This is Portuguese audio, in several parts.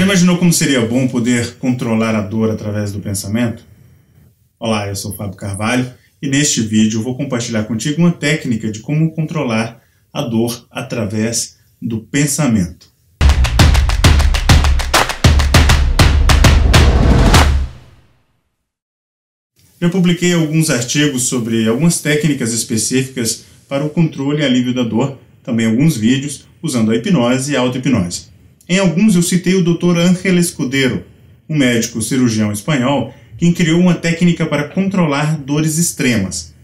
Já imaginou como seria bom poder controlar a dor através do pensamento? Olá, eu sou Fábio Carvalho e neste vídeo vou compartilhar contigo uma técnica de como controlar a dor através do pensamento. Eu publiquei alguns artigos sobre algumas técnicas específicas para o controle e alívio da dor, também alguns vídeos usando a hipnose e a auto-hipnose. Em alguns eu citei o Dr. Ángel Escudero, um médico cirurgião espanhol quem criou uma técnica para controlar dores extremas.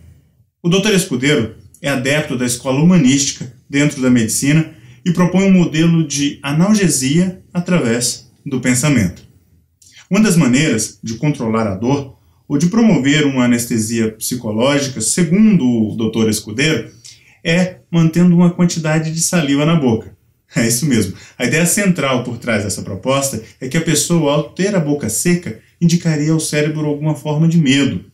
O Dr. Escudero é adepto da escola humanística dentro da medicina e propõe um modelo de analgesia através do pensamento. Uma das maneiras de controlar a dor ou de promover uma anestesia psicológica, segundo o Dr. Escudero, é mantendo uma quantidade de saliva na boca. É isso mesmo. A ideia central por trás dessa proposta é que a pessoa, ao ter a boca seca, indicaria ao cérebro alguma forma de medo.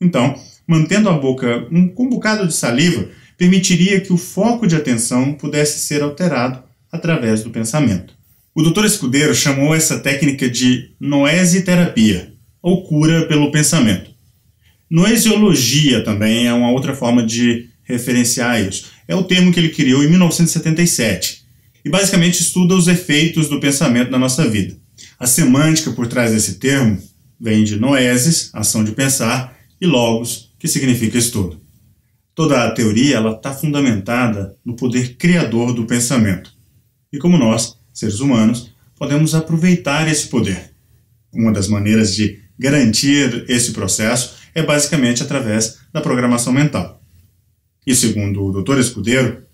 Então, mantendo a boca um, com um bocado de saliva, permitiria que o foco de atenção pudesse ser alterado através do pensamento. O Dr. Escudeiro chamou essa técnica de noesiterapia, ou cura pelo pensamento. Noesiologia também é uma outra forma de referenciar isso. É o termo que ele criou em 1977 e basicamente estuda os efeitos do pensamento na nossa vida. A semântica por trás desse termo vem de noesis, ação de pensar, e logos, que significa estudo. Toda a teoria está fundamentada no poder criador do pensamento. E como nós, seres humanos, podemos aproveitar esse poder. Uma das maneiras de garantir esse processo é basicamente através da programação mental. E segundo o Dr. Escudeiro,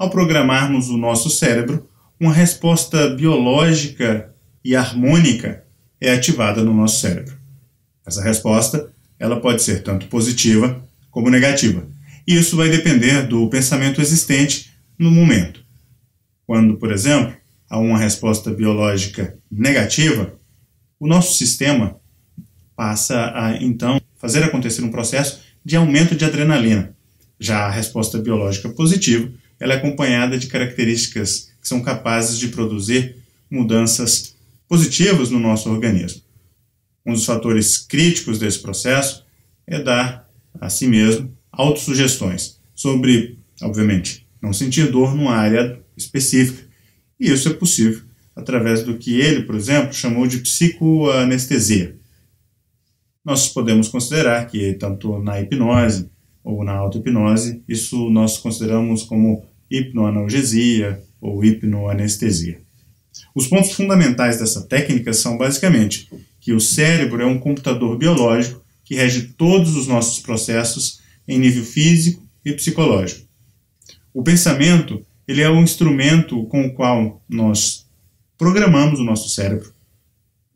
ao programarmos o nosso cérebro, uma resposta biológica e harmônica é ativada no nosso cérebro. Essa resposta ela pode ser tanto positiva como negativa. E isso vai depender do pensamento existente no momento. Quando, por exemplo, há uma resposta biológica negativa, o nosso sistema passa a então fazer acontecer um processo de aumento de adrenalina. Já a resposta biológica positiva ela é acompanhada de características que são capazes de produzir mudanças positivas no nosso organismo. Um dos fatores críticos desse processo é dar a si mesmo autossugestões sobre, obviamente, não sentir dor numa área específica. E isso é possível através do que ele, por exemplo, chamou de psicoanestesia. Nós podemos considerar que, tanto na hipnose ou na auto-hipnose, isso nós consideramos como hipnoanalgesia ou hipnoanestesia. Os pontos fundamentais dessa técnica são basicamente que o cérebro é um computador biológico que rege todos os nossos processos em nível físico e psicológico. O pensamento ele é um instrumento com o qual nós programamos o nosso cérebro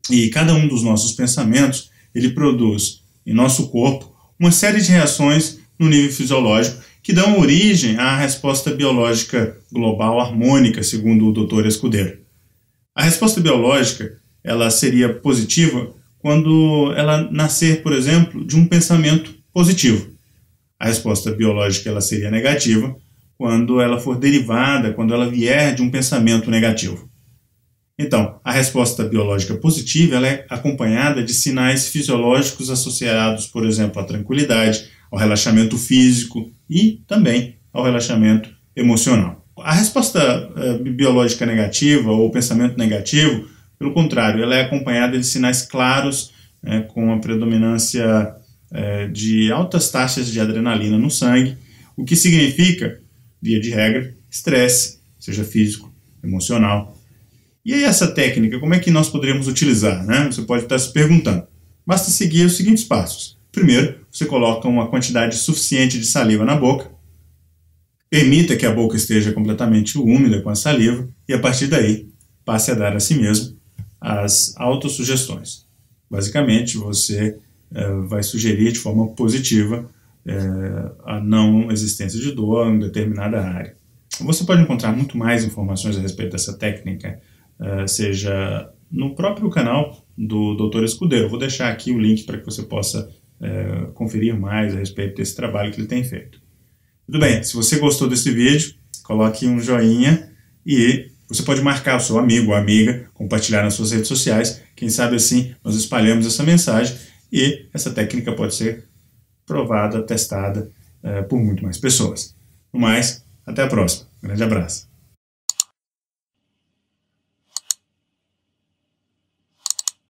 e cada um dos nossos pensamentos ele produz em nosso corpo uma série de reações no nível fisiológico que dão origem à resposta biológica global harmônica, segundo o Dr. Escudeiro. A resposta biológica ela seria positiva quando ela nascer, por exemplo, de um pensamento positivo. A resposta biológica ela seria negativa quando ela for derivada, quando ela vier de um pensamento negativo. Então, a resposta biológica positiva ela é acompanhada de sinais fisiológicos associados, por exemplo, à tranquilidade, ao relaxamento físico e também ao relaxamento emocional. A resposta uh, biológica negativa ou pensamento negativo, pelo contrário, ela é acompanhada de sinais claros né, com a predominância uh, de altas taxas de adrenalina no sangue, o que significa, via de regra, estresse, seja físico, emocional. E aí essa técnica, como é que nós poderíamos utilizar? Né? Você pode estar se perguntando. Basta seguir os seguintes passos. Primeiro, você coloca uma quantidade suficiente de saliva na boca, permita que a boca esteja completamente úmida com a saliva e a partir daí passe a dar a si mesmo as autossugestões. Basicamente, você é, vai sugerir de forma positiva é, a não existência de dor em determinada área. Você pode encontrar muito mais informações a respeito dessa técnica, é, seja no próprio canal do Dr. Escudeiro. vou deixar aqui o link para que você possa é, conferir mais a respeito desse trabalho que ele tem feito. Tudo bem, se você gostou desse vídeo, coloque um joinha e Você pode marcar o seu amigo ou amiga, compartilhar nas suas redes sociais. Quem sabe assim nós espalhamos essa mensagem e essa técnica pode ser provada, testada uh, por muito mais pessoas. No mais, até a próxima. Um grande abraço.